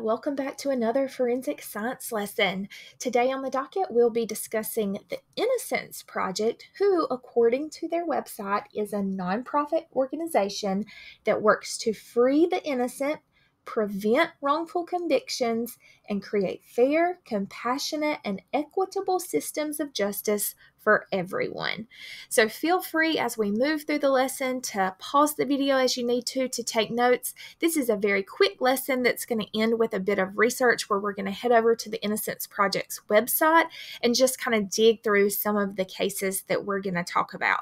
Welcome back to another forensic science lesson. Today on the docket, we'll be discussing the Innocence Project, who, according to their website, is a nonprofit organization that works to free the innocent prevent wrongful convictions, and create fair, compassionate, and equitable systems of justice for everyone. So feel free as we move through the lesson to pause the video as you need to to take notes. This is a very quick lesson that's going to end with a bit of research where we're going to head over to the Innocence Project's website and just kind of dig through some of the cases that we're going to talk about.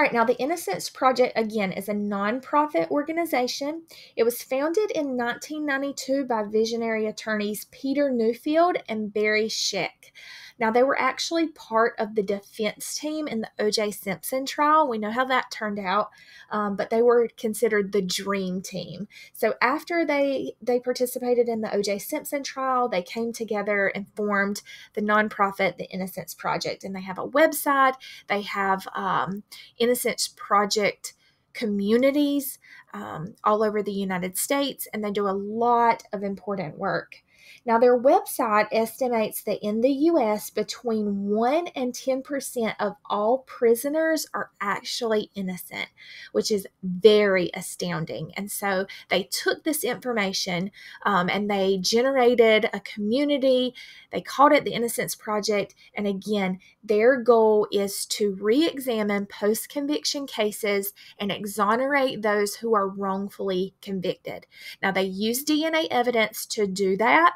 All right, now the Innocence Project, again, is a nonprofit organization. It was founded in 1992 by visionary attorneys Peter Neufeld and Barry Scheck. Now, they were actually part of the defense team in the O.J. Simpson trial. We know how that turned out, um, but they were considered the dream team. So after they they participated in the O.J. Simpson trial, they came together and formed the nonprofit, the Innocence Project, and they have a website. They have um, Innocence Project communities um, all over the United States, and they do a lot of important work. Now, their website estimates that in the US, between 1 and 10% of all prisoners are actually innocent, which is very astounding. And so they took this information um, and they generated a community. They called it the Innocence Project. And again, their goal is to re examine post conviction cases and exonerate those who are wrongfully convicted. Now, they use DNA evidence to do that.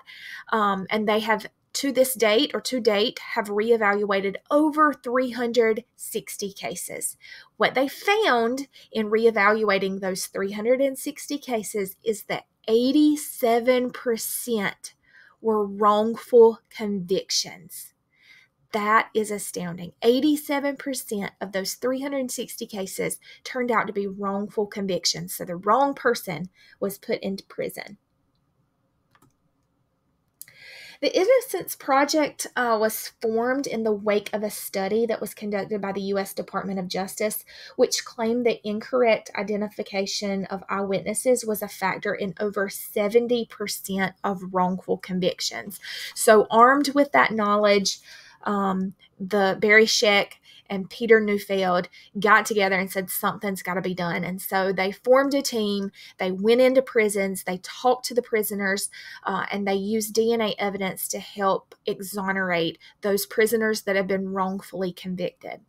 Um, and they have to this date or to date have reevaluated over 360 cases. What they found in reevaluating those 360 cases is that 87% were wrongful convictions. That is astounding. 87% of those 360 cases turned out to be wrongful convictions. So the wrong person was put into prison. The Innocence Project uh, was formed in the wake of a study that was conducted by the U.S. Department of Justice, which claimed that incorrect identification of eyewitnesses was a factor in over 70% of wrongful convictions. So, armed with that knowledge, um, the Barry Scheck and Peter Neufeld got together and said something's got to be done. And so they formed a team. They went into prisons. They talked to the prisoners, uh, and they used DNA evidence to help exonerate those prisoners that have been wrongfully convicted.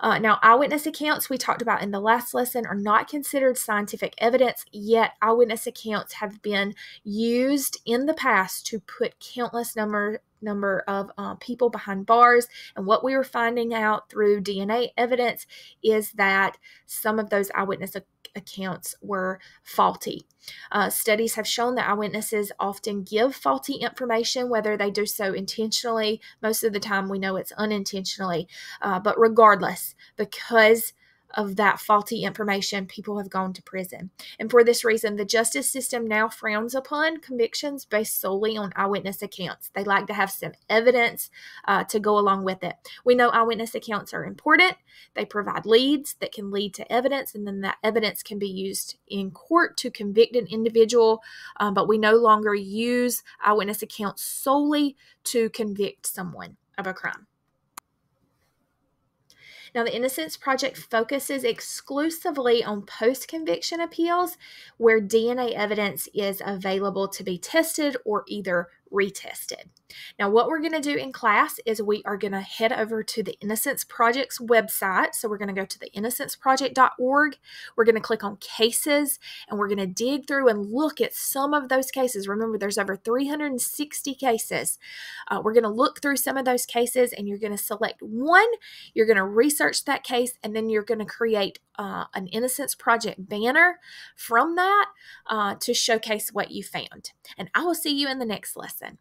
Uh, now, eyewitness accounts we talked about in the last lesson are not considered scientific evidence, yet, eyewitness accounts have been used in the past to put countless number number of uh, people behind bars. And what we were finding out through DNA evidence is that some of those eyewitness accounts were faulty. Uh, studies have shown that eyewitnesses often give faulty information, whether they do so intentionally. Most of the time, we know it's unintentionally. Uh, but regardless, because of that faulty information, people have gone to prison. And for this reason, the justice system now frowns upon convictions based solely on eyewitness accounts. They like to have some evidence uh, to go along with it. We know eyewitness accounts are important, they provide leads that can lead to evidence, and then that evidence can be used in court to convict an individual. Um, but we no longer use eyewitness accounts solely to convict someone of a crime. Now, the Innocence Project focuses exclusively on post conviction appeals where DNA evidence is available to be tested or either retested. Now, what we're going to do in class is we are going to head over to the Innocence Project's website. So, we're going to go to the innocenceproject.org. We're going to click on cases and we're going to dig through and look at some of those cases. Remember, there's over 360 cases. Uh, we're going to look through some of those cases and you're going to select one. You're going to research that case and then you're going to create uh, an Innocence Project banner from that uh, to showcase what you found. And I will see you in the next lesson.